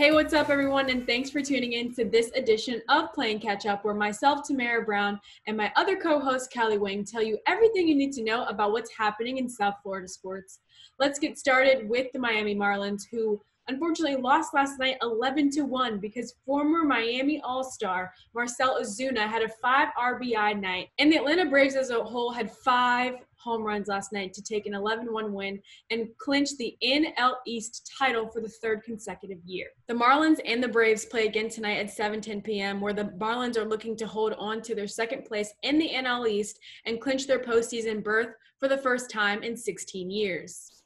Hey, what's up, everyone? And thanks for tuning in to this edition of Playing Catch Up, where myself, Tamara Brown, and my other co host, Callie Wing, tell you everything you need to know about what's happening in South Florida sports. Let's get started with the Miami Marlins, who unfortunately lost last night 11 to 1 because former Miami All-Star Marcell Ozuna had a 5 RBI night and the Atlanta Braves as a whole had 5 home runs last night to take an 11-1 win and clinch the NL East title for the third consecutive year. The Marlins and the Braves play again tonight at 7:10 p.m. where the Marlins are looking to hold on to their second place in the NL East and clinch their postseason berth for the first time in 16 years.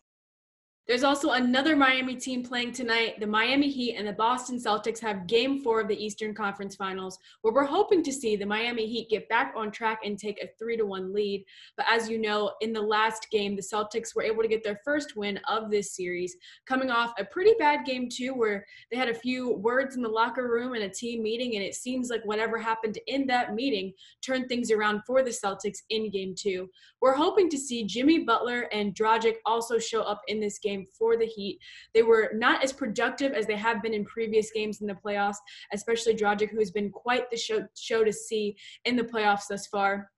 There's also another Miami team playing tonight. The Miami Heat and the Boston Celtics have game four of the Eastern Conference Finals, where we're hoping to see the Miami Heat get back on track and take a three to one lead. But as you know, in the last game, the Celtics were able to get their first win of this series, coming off a pretty bad game, too, where they had a few words in the locker room and a team meeting. And it seems like whatever happened in that meeting turned things around for the Celtics in game two. We're hoping to see Jimmy Butler and Dragic also show up in this game game for the Heat. They were not as productive as they have been in previous games in the playoffs, especially Dragic, who has been quite the show, show to see in the playoffs thus far.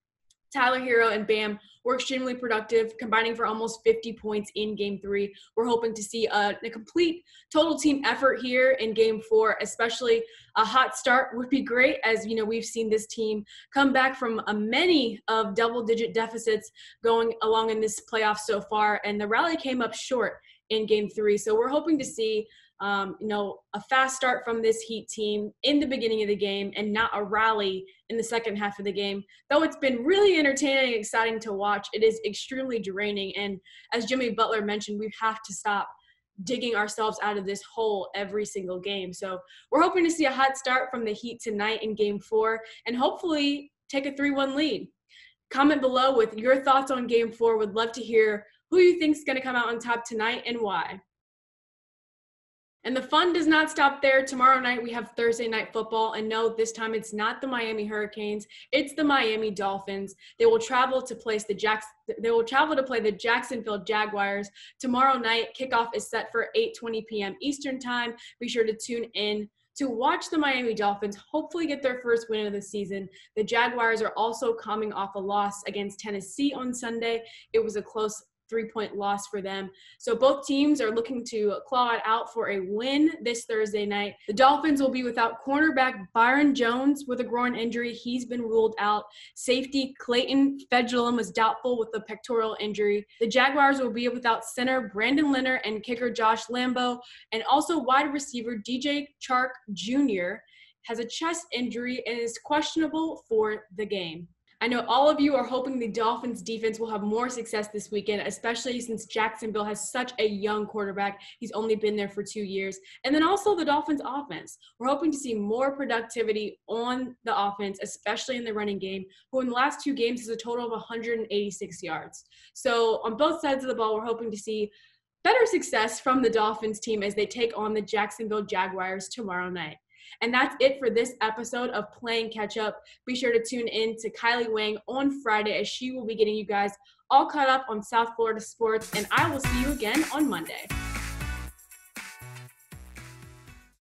Tyler Herro and Bam were extremely productive, combining for almost 50 points in game three. We're hoping to see a, a, complete total team effort here in game four, especially a hot start would be great as, you know, we've seen this team come back from a many of double digit deficits going along in this playoff so far. And the rally came up short in game three. So we're hoping to see um, you know, a fast start from this Heat team in the beginning of the game and not a rally in the second half of the game. Though it's been really entertaining and exciting to watch, it is extremely draining. And as Jimmy Butler mentioned, we have to stop digging ourselves out of this hole every single game. So we're hoping to see a hot start from the Heat tonight in game four and hopefully take a 3 1 lead. Comment below with your thoughts on game four. Would love to hear who you think is going to come out on top tonight and why. And the fun does not stop there. Tomorrow night we have Thursday night football. And no, this time it's not the Miami Hurricanes, it's the Miami Dolphins. They will travel to place the Jacks they will travel to play the Jacksonville Jaguars. Tomorrow night, kickoff is set for 8:20 p.m. Eastern Time. Be sure to tune in to watch the Miami Dolphins hopefully get their first win of the season. The Jaguars are also coming off a loss against Tennessee on Sunday. It was a close three point loss for them. So both teams are looking to claw it out for a win this Thursday night. The Dolphins will be without cornerback Byron Jones with a groin injury. He's been ruled out. Safety Clayton Fejedelem was doubtful with a pectoral injury. The Jaguars will be without center Brandon Linder and kicker Josh Lambo, and also wide receiver DJ Chark Jr. has a chest injury and is questionable for the game. I know all of you are hoping the Dolphins defense will have more success this weekend, especially since Jacksonville has such a young quarterback. He's only been there for two years. And then also the Dolphins offense. We're hoping to see more productivity on the offense, especially in the running game, who in the last two games has a total of 186 yards. So on both sides of the ball, we're hoping to see better success from the Dolphins team as they take on the Jacksonville Jaguars tomorrow night. And that's it for this episode of Playing Catch Up. Be sure to tune in to Kylie Wang on Friday as she will be getting you guys all caught up on South Florida sports. And I will see you again on Monday.